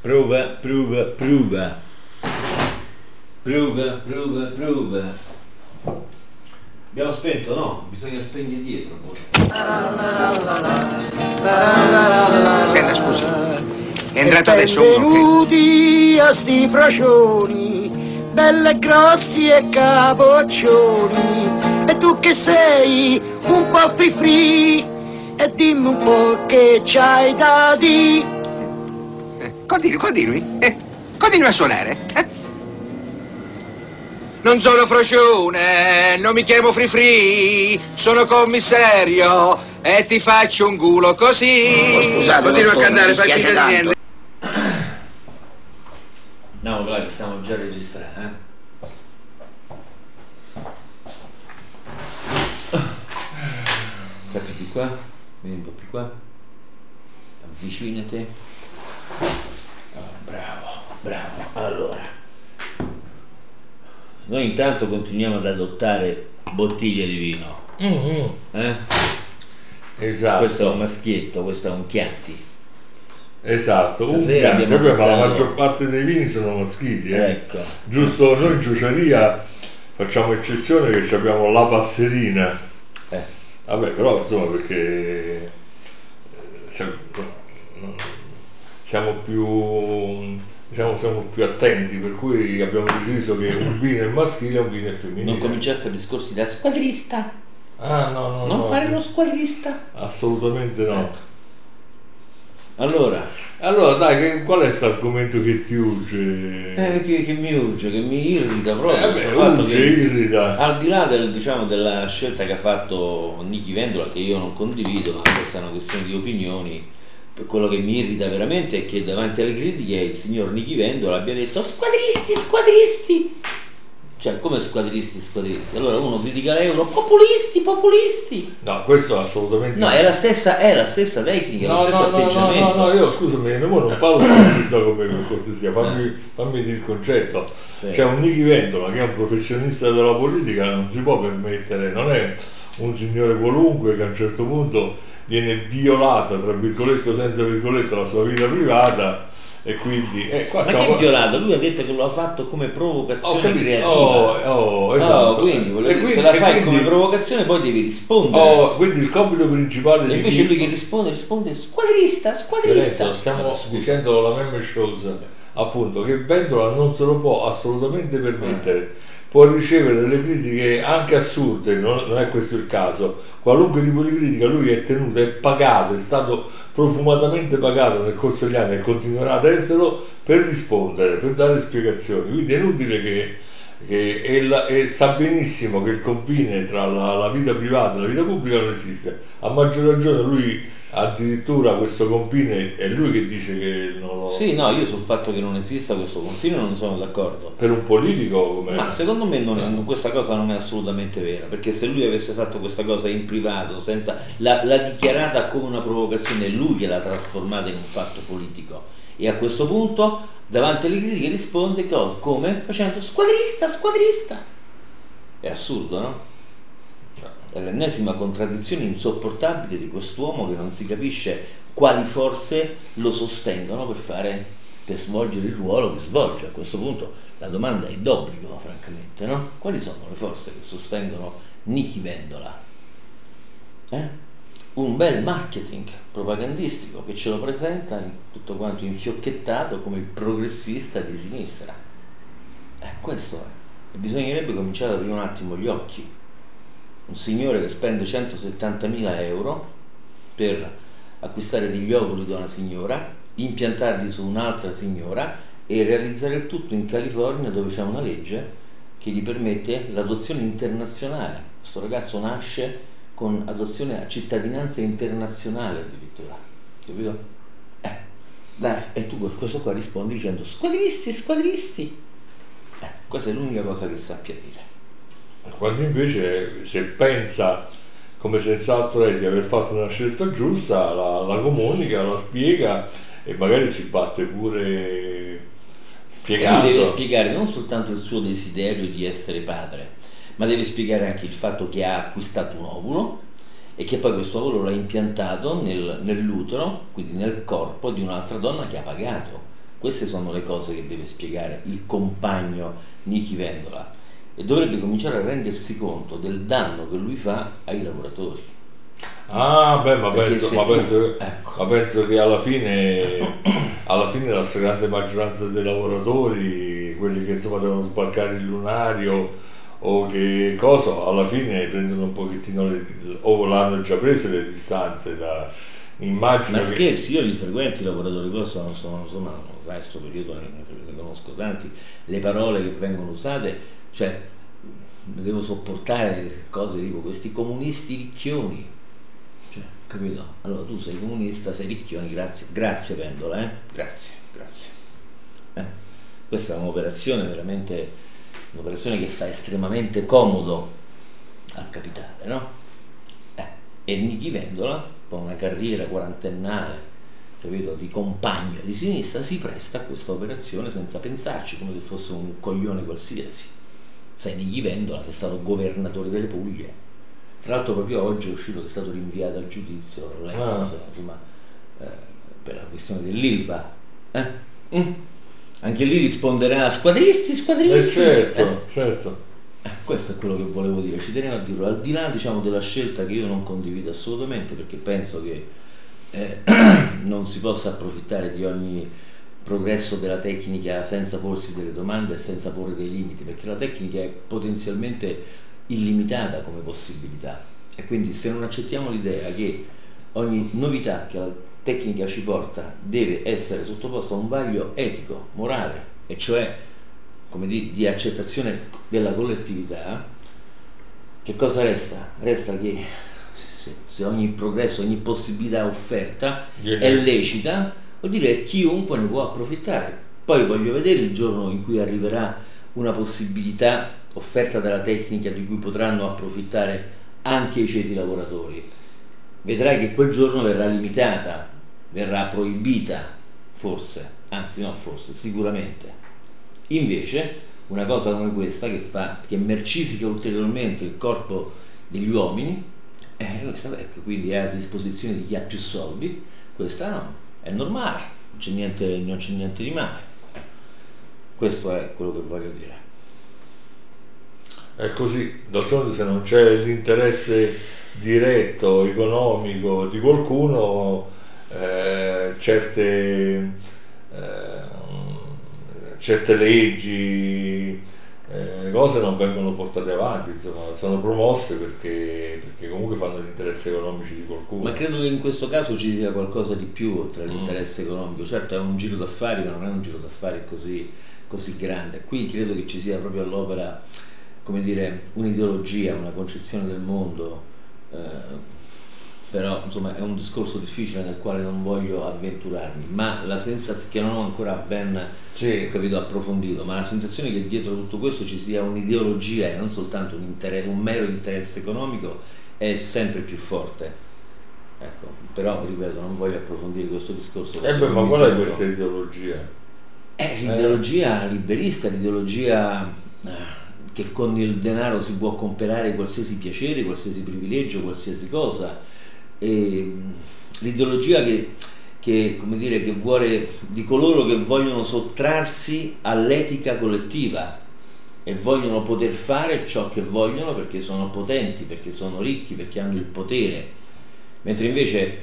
Prova, prova, prova. Prova, prova, prova. Abbiamo spento, no? Bisogna spegnere dietro. poi. Senta, scusi. È entrato adesso uno che... Benvenuti a sti frocioni, belle grossi e capoccioni. E tu che sei un po' free free, e dimmi un po' che c'hai da di. Continui, continui. Eh, continui a suonare. eh. Non sono frocione, non mi chiamo Free Free, sono commissario e ti faccio un culo così. Oh, scusate, continua a cantare, fai finta di tanto. niente. No, guarda che stiamo già registrando, eh. Fatti più qua, vieni un po' più qua. Avvicinati. Bravo. Allora. Noi intanto continuiamo ad adottare bottiglie di vino. Eh? Esatto. Questo è un maschietto, questo è un Chianti. Esatto, un Stasera abbiamo proprio, ma la maggior parte dei vini sono maschili, eh. Ecco. Giusto, noi in giuciaria facciamo eccezione che abbiamo la passerina. Eh. Vabbè, però insomma perché eh, siamo più diciamo, siamo più attenti, per cui abbiamo deciso che un vino è maschile e un vino è femminile. Non cominciare a fare discorsi da squadrista. Ah no, no, Non no, fare lo squadrista. assolutamente no. Ecco. Allora, Allora dai, che- qual è questo argomento che ti urge? eh, che, che mi urge, che mi irrita proprio. Eh, vabbè, urge, che- irrita. Al di là del, diciamo, della scelta che ha fatto Nichi Vendola, che io non condivido, ma questa è una questione di opinioni, quello che mi irrita veramente è che davanti alle critiche il signor Nichi Vendola abbia detto squadristi, squadristi. Cioè, come squadristi, squadristi? Allora uno critica l'euro, populisti, populisti. No, questo assolutamente No, è la stessa, è la stessa tecnica, lo No, stesso no, no, no, atteggiamento. no, no, io scusami, non parlo squadrista come cortesia, fammi, fammi dire il concetto. Sì. C'è un Nichi Vendola che è un professionista della politica, non si può permettere, non è un signore qualunque che a un certo punto viene violata, tra virgolette o senza virgolette, la sua vita privata e quindi... Eh, Ma stiamo- che violato? Lui ha detto che lo ha fatto come provocazione capito. creativa. Oh, oh, esatto. Oh, quindi, E dire, quindi- se la fai quindi- come provocazione poi devi rispondere. Oh, quindi il compito principale e invece lui che risponde, risponde squadrista, squadrista. Lorenzo, stiamo scusa. dicendo la meme shows appunto che Vendola non se lo può assolutamente permettere può ricevere delle critiche anche assurde non, è questo il caso. Qualunque tipo di critica lui è tenuto è pagato è stato profumatamente pagato nel corso degli anni e continuerà ad esserlo per rispondere per dare spiegazioni. Quindi è inutile che che e la- e sa benissimo che il confine tra la, la vita privata e la vita pubblica non esiste. A maggior ragione lui addirittura questo confine è lui che dice che non lo... Sì, no, io sul fatto che non esista questo confine non sono d'accordo. Per un politico come... Ma secondo me non è- questa cosa non è assolutamente vera, perché se lui avesse fatto questa cosa in privato, senza, l'ha, dichiarata come una provocazione, è lui che l'ha trasformata in un fatto politico. E a questo punto, davanti alle critiche, risponde co- come? Facendo squadrista, squadrista. È assurdo, no? È l'ennesima contraddizione insopportabile di quest'uomo che non si capisce quali forze lo sostengono per fare per svolgere il ruolo che svolge. A questo punto la domanda è d'obbligo, francamente, no? Quali sono le forze che sostengono Nichi Vendola? Eh? Un bel marketing propagandistico che ce lo presenta in tutto quanto infiocchettato come il progressista di sinistra. Eh, questo è. E bisognerebbe cominciare ad aprire un attimo gli occhi. Un signore che spende 170.000 euro per acquistare degli ovuli da una signora, impiantarli su un'altra signora e realizzare il tutto in California dove c'è una legge che gli permette l'adozione internazionale. Questo ragazzo nasce con adozione a cittadinanza internazionale addirittura. Capito? Eh, dai, e tu questo qua rispondi dicendo squadristi, squadristi. Eh, questa è l'unica cosa che sappia dire. Quando invece se pensa come senz'altro è di aver fatto una scelta giusta, la, la comunica, la spiega e magari si batte pure E spiegando. deve spiegare non soltanto il suo desiderio di essere padre, ma deve spiegare anche il fatto che ha acquistato un ovulo e che poi questo ovulo l'ha impiantato nel- nell'utero, quindi nel corpo di un'altra donna che ha pagato. Queste sono le cose che deve spiegare il compagno Nichi Vendola e dovrebbe cominciare a rendersi conto del danno che lui fa ai lavoratori. Ah, beh, ma penso, ma, tu- penso, ecco. ma penso che alla fine, alla fine la stragrande maggioranza dei lavoratori, quelli che insomma devono sbarcare il lunario o che cosa, alla fine prendono un pochettino le, o l'hanno già prese le distanze da immagino Ma che scherzi, io li frequento i lavoratori, poi sono, sono insomma, sai, in questo periodo ne, ne conosco tanti, le parole che vengono usate, cioè devo sopportare cose tipo questi comunisti ricchioni, cioè, capito? Allora tu sei comunista, sei ricchioni, grazie, grazie Vendola, eh? Grazie, grazie. Eh, Questa è un'operazione veramente, un'operazione che fa estremamente comodo al capitale, no? Eh, e Nichi Vendola, con una carriera quarantennale, capito, di compagno di sinistra, si presta a questa operazione senza pensarci, come se fosse un coglione qualsiasi. Sai, Nichi Vendola, sei stato governatore delle Puglie. Tra l'altro proprio oggi è uscito che è stato rinviato a giudizio, ho letto, Ah. insomma, eh, per la questione dell'ILVA. Eh? Mm. Anche lì risponderà squadristi, Eh, squadristi. certo, Eh, certo. eh, Questo è quello che volevo dire, ci tenevo a dirlo, al di là diciamo, della scelta che io non condivido assolutamente perché penso che eh, non si possa approfittare di ogni progresso della tecnica senza porsi delle domande e senza porre dei limiti, perché la tecnica è potenzialmente illimitata come possibilità e quindi se non accettiamo l'idea che ogni novità che la tecnica ci porta deve essere sottoposta a un vaglio etico, morale, e cioè come di, di accettazione della collettività, che cosa resta? Resta che se, ogni progresso, ogni possibilità offerta è lecita, vuol dire chiunque ne può approfittare. Poi voglio vedere il giorno in cui arriverà una possibilità offerta dalla tecnica di cui potranno approfittare anche i ceti lavoratori. Vedrai che quel giorno verrà limitata, verrà proibita, forse, anzi no forse, sicuramente. Invece, una cosa come questa che, fa, che mercifica ulteriormente il corpo degli uomini, eh, questa, ecco, quindi è a disposizione di chi ha più soldi, questa no, è normale, non c'è niente, niente di male. Questo è quello che voglio dire. È così, d'altronde se non c'è l'interesse diretto, economico di qualcuno, eh, certe, eh, certe leggi, eh, cose non vengono portate avanti, insomma, sono promosse perché, perché comunque fanno gli interessi economici di qualcuno. Ma credo che in questo caso ci sia qualcosa di più oltre Mm. all'interesse economico. Certo è un giro d'affari, ma non è un giro d'affari così, così grande. Qui credo che ci sia proprio all'opera, come dire, un'ideologia, una concezione del mondo. eh, però insomma è un discorso difficile nel quale non voglio avventurarmi, ma la sensazione che non ho ancora ben Sì. capito, approfondito, ma la sensazione che dietro tutto questo ci sia un'ideologia e non soltanto un, un mero interesse economico è sempre più forte. Ecco, però ripeto, non voglio approfondire questo discorso. Eh beh, ma qual è sento- questa ideologia? È l'ideologia liberista, l'ideologia eh, che con il denaro si può comprare qualsiasi piacere, qualsiasi privilegio, qualsiasi cosa. E, mh, l'ideologia che, che, dire, che vuole di coloro che vogliono sottrarsi all'etica collettiva e vogliono poter fare ciò che vogliono perché sono potenti, perché sono ricchi, perché hanno il potere. Mentre invece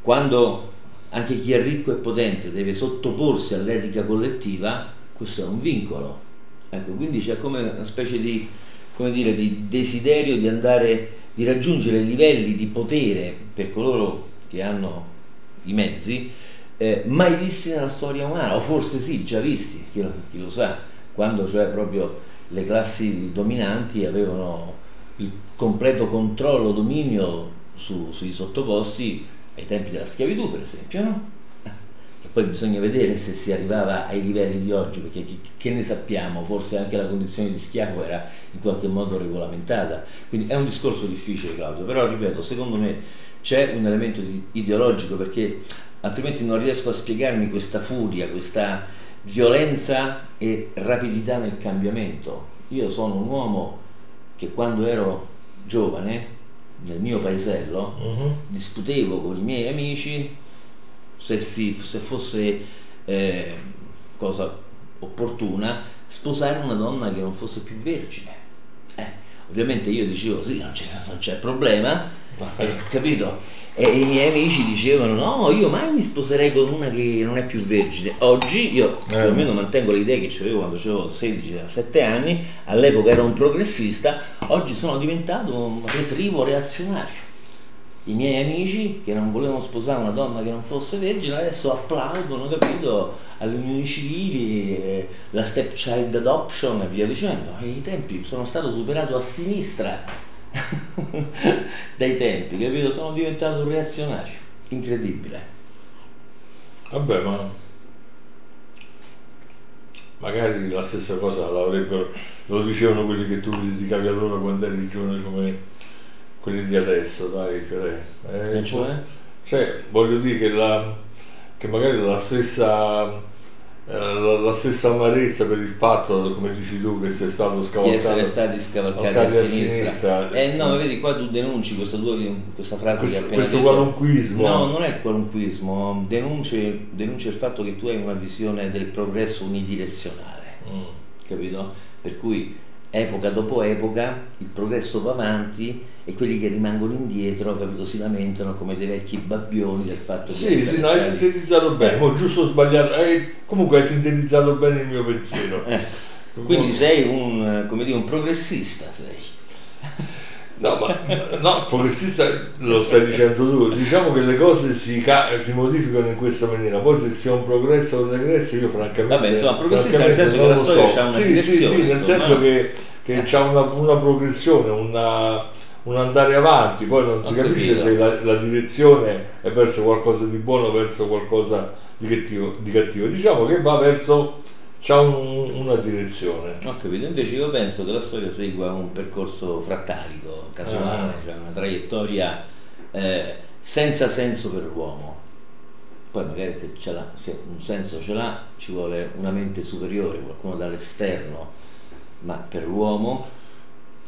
quando anche chi è ricco e potente deve sottoporsi all'etica collettiva, questo è un vincolo. Ecco, quindi c'è come una specie di, come dire, di desiderio di andare, di raggiungere livelli di potere per coloro che hanno i mezzi eh, mai visti nella storia umana, o forse sì, già visti, chi lo, chi lo sa, quando cioè proprio le classi dominanti avevano il completo controllo, dominio su- sui sottoposti ai tempi della schiavitù, per esempio, no? Poi bisogna vedere se si arrivava ai livelli di oggi, perché che, ne sappiamo, forse anche la condizione di schiavo era in qualche modo regolamentata. Quindi è un discorso difficile, Claudio, però ripeto, secondo me c'è un elemento ideologico perché altrimenti non riesco a spiegarmi questa furia, questa violenza e rapidità nel cambiamento. Io sono un uomo che quando ero giovane, nel mio paesello, Mhm. discutevo con i miei amici se, si- se fosse eh, cosa opportuna, sposare una donna che non fosse più vergine. Eh, ovviamente io dicevo sì, non c'è, non c'è problema, eh, capito? E i miei amici dicevano no, io mai mi sposerei con una che non è più vergine. Oggi io più o meno mantengo le idee che avevo quando avevo 16-17 anni, all'epoca ero un progressista, oggi sono diventato un retrivo reazionario. I miei amici che non volevano sposare una donna che non fosse vergine adesso applaudono, capito, alle unioni civili, la stepchild adoption e via dicendo. I tempi sono stato superato a sinistra dai tempi, capito? Sono diventato un reazionario, incredibile. Vabbè, ma magari la stessa cosa l'avrebbero, lo dicevano quelli che tu dedicavi a loro quando eri giovane come quelli di adesso, dai, cioè, eh, cioè? cioè voglio dire che, la, che magari la stessa eh, la, la, stessa amarezza per il fatto, come dici tu, che sei stato scavalcato. Di essere stati scavalcati a, sinistra. sinistra. Eh no, ma vedi qua tu denunci questa, tua, questa frase questo, che appena Questo detto. qualunquismo. No, non è qualunquismo, denunci, denunci il fatto che tu hai una visione del progresso unidirezionale, mm. capito? Per cui epoca dopo epoca il progresso va avanti e quelli che rimangono indietro capito, si lamentano come dei vecchi babbioni del fatto sì, che... Sì, no, hai sintetizzato bene, oh, giusto o sbagliato, eh, comunque hai sintetizzato bene il mio pensiero. Eh, quindi sei un, come dire, un progressista, sei. No, ma no, progressista lo stai dicendo tu, diciamo che le cose si, si, modificano in questa maniera, poi se sia un progresso o un regresso io francamente... Vabbè, insomma, progressista nel senso che la storia so. ha una sì, direzione. Sì, sì, nel senso che, che eh. c'è una, una progressione, una, un andare avanti, poi non si capisce se la, la, direzione è verso qualcosa di buono o verso qualcosa di cattivo, di cattivo. Diciamo che va verso c'ha un, una direzione. Ho capito, invece io penso che la storia segua un percorso frattalico, casuale, ah. cioè una traiettoria eh, senza senso per l'uomo. Poi magari se, se, un senso ce l'ha ci vuole una mente superiore, qualcuno dall'esterno, ma per l'uomo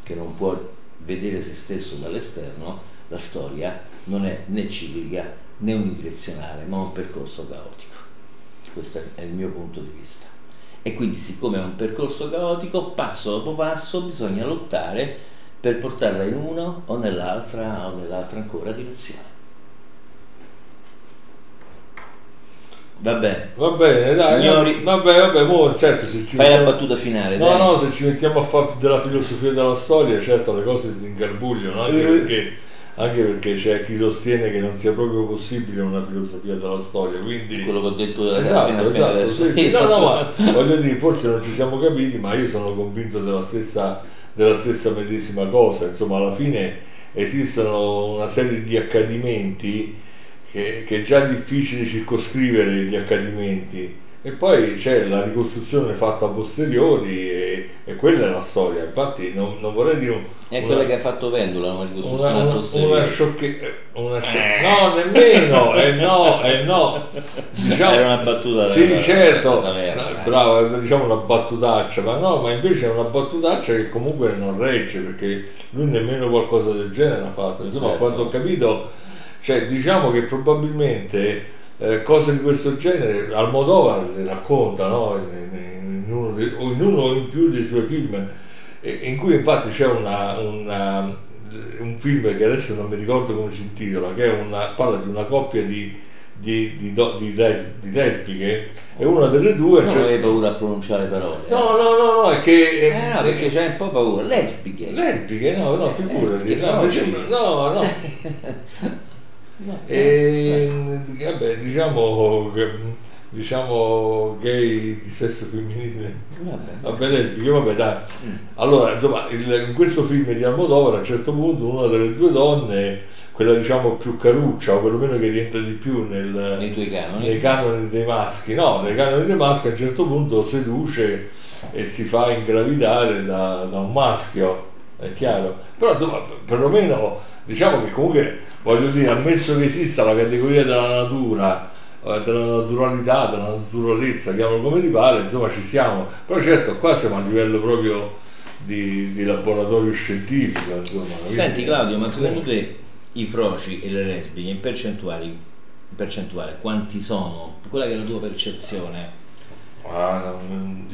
che non può vedere se stesso dall'esterno, la storia non è né ciclica né unidirezionale, ma un percorso caotico. Questo è il mio punto di vista e quindi siccome è un percorso caotico, passo dopo passo bisogna lottare per portarla in uno o nell'altra o nell'altra ancora direzione. Va bene. Va bene, dai. Signori, vabbè, vabbè, mo, certo, se ci fai la battuta finale. No, dai. no, se ci mettiamo a fare della filosofia della storia, certo le cose si ingarbugliano, anche eh. perché anche perché c'è chi sostiene che non sia proprio possibile una filosofia della storia quindi quello che ho detto della esatto, esatto sì, sì, no, no, ma voglio dire forse non ci siamo capiti ma io sono convinto della stessa, della stessa medesima cosa insomma alla fine esistono una serie di accadimenti che, che è già difficile circoscrivere gli accadimenti. E poi c'è la ricostruzione fatta a posteriori e, e quella è la storia. Infatti non, non vorrei dire un, è una, quella che ha fatto Vendola una ricostruzione una, a posteriori. una sciocchezza eh. no nemmeno eh no eh no. Diciamo, era una battuta sì vera, certo. vera, bravo diciamo una battutaccia ma no ma invece è una battutaccia che comunque non regge perché lui nemmeno qualcosa del genere ha fatto. Insomma certo. quanto ho capito cioè diciamo che probabilmente eh, cose di questo genere Almodovar le racconta no? in, in, uno de, o in uno o in più dei suoi film eh, in cui infatti c'è una, una, un film che adesso non mi ricordo come si intitola che una, parla di una coppia di di, di, di, di, lesbiche e una delle due non cioè... avevi paura a pronunciare parole no no no no è che eh, no perché c'hai un po' paura lesbiche lesbiche no no eh, figurati no no, no. No, e no. vabbè, diciamo, diciamo gay di sesso femminile, vabbè, vabbè lesbiche, vabbè dai. Mm. Allora, insomma, il, in questo film di Almodovar a un certo punto una delle due donne, quella diciamo più caruccia o perlomeno che rientra di più nel, nei tuoi canoni, nei canoni dei maschi, no, nei canoni dei maschi a un certo punto seduce e si fa ingravidare da, da un maschio, è chiaro. Però insomma, perlomeno diciamo che comunque voglio dire, ammesso che esista la categoria della natura, eh, della naturalità, della naturalezza, chiamalo come ti pare, insomma ci siamo, però certo qua siamo a livello proprio di, di laboratorio scientifico. Insomma, Senti Claudio, ma secondo te i froci e le lesbiche in percentuali, in percentuale quanti sono? Quella che è la tua percezione?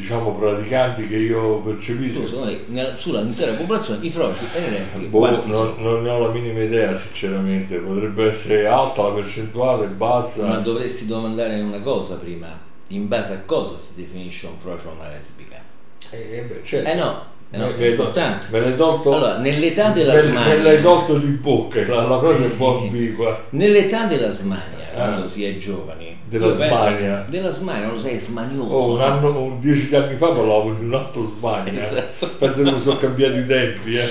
Ah, diciamo praticanti che io secondo te, nella- sull'intera popolazione i froci e le lesbiche Boh, non, non ne ho la minima idea sinceramente, potrebbe essere alta la percentuale, bassa. Ma dovresti domandare una cosa prima, in base a cosa si definisce un frocio o una lesbica? Eh, eh, beh, certo. Eh no, eh no, Me- è me- importante. Me l'hai tolto, Allora, nell'età della me, me smania, l'hai tolto di bocca, la, la frase è un po' ambigua. nell'età della smania, Ah. quando si è giovani, Della smania. della smania, non lo sai, smanioso. Oh, un no? anno, un dieci anni fa parlavo di un altro Spagna. Esatto. Penso che mi sono cambiati i tempi. Eh.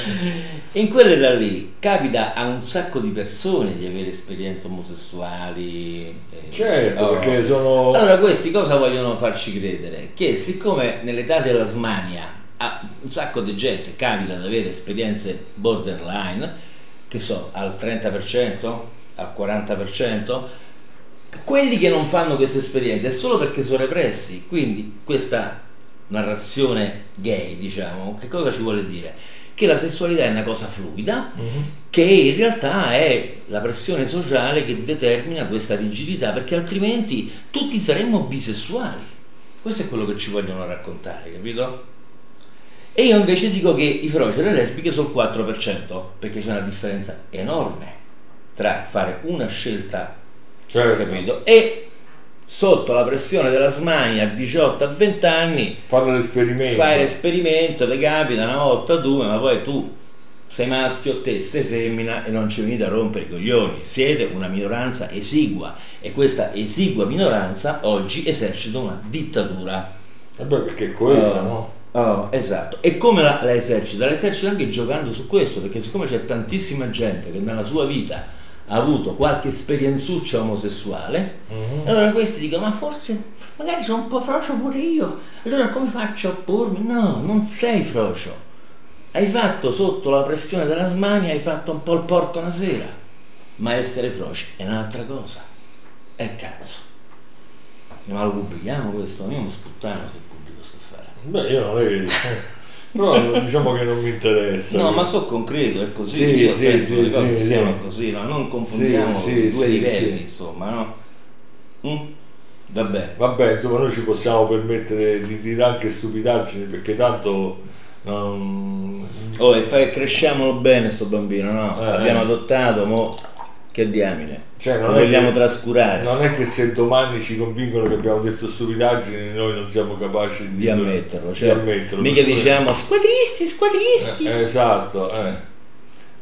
In quell'età lì capita a un sacco di persone di avere esperienze omosessuali. eh, Certo, oh. perché sono. Allora questi cosa vogliono farci credere? Che siccome nell'età della smania a un sacco di gente capita ad avere esperienze borderline, che so, al 30%, al 40%, quelli che non fanno queste esperienze è solo perché sono repressi. Quindi questa narrazione gay, diciamo, che cosa ci vuole dire? Che la sessualità è una cosa fluida, Mhm. che in realtà è la pressione sociale che determina questa rigidità, perché altrimenti tutti saremmo bisessuali. Questo è quello che ci vogliono raccontare, capito? E io invece dico che i froci e le lesbiche sono il 4%, perché c'è una differenza enorme tra fare una scelta, Certo. capito? E sotto la pressione della smania a 18 a 20 anni Fare l'esperimento. fai l'esperimento, ti capita una volta, due, ma poi tu sei maschio, te sei femmina e non ci venite a rompere i coglioni. Siete una minoranza esigua e questa esigua minoranza oggi esercita una dittatura. Vabbè, perché è questa, Oh. no? Oh, esatto. E come la, la esercita? La esercita anche giocando su questo, perché siccome c'è tantissima gente che nella sua vita ha avuto qualche esperienzuccia omosessuale, Mhm. allora questi dicono, ma forse magari sono un po' frocio pure io, allora come faccio a oppormi? No, non sei frocio. Hai fatto sotto la pressione della smania, hai fatto un po' il porco una sera. Ma essere froci è un'altra cosa. E cazzo. Ma lo pubblichiamo questo? Io mi sputtano se pubblico sto affare. Beh, io non che. Però diciamo che non mi interessa. No, ma so concreto, è così. Sì, Io sì, penso sì, sì, sì. così, no? non confondiamo Sì, due livelli, insomma, no? Mm? Vabbè. Vabbè, insomma, noi ci possiamo permettere di dire anche stupidaggini perché tanto. non- Oh, e fai cresciamolo bene sto bambino, no? Eh, L'abbiamo eh. adottato, mo che diamine. Cioè, non è vogliamo che- trascurare. Non è che se domani ci convincono che abbiamo detto stupidaggini, noi non siamo capaci di, di ammetterlo, di cioè, ammetterlo. mica diciamo squadristi, squadristi. Eh, esatto, eh.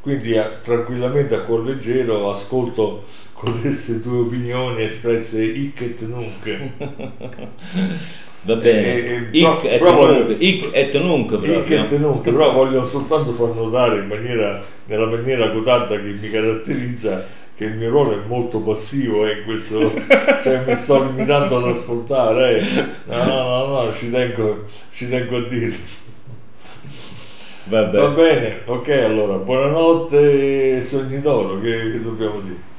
Quindi eh, tranquillamente a cuor leggero ascolto codeste tue opinioni espresse hic et nunc. Va bene. Eh, eh, Hic et nunc, hic et nunc Hic et nunc, però voglio soltanto far notare in maniera, nella maniera cotata che mi caratterizza che il mio ruolo è molto passivo eh, questo, cioè mi sto limitando ad ascoltare, eh. no, no, no, no, ci tengo, ci tengo a dire. Vabbè. Va bene, ok allora, buonanotte sogni d'oro, che, che dobbiamo dire?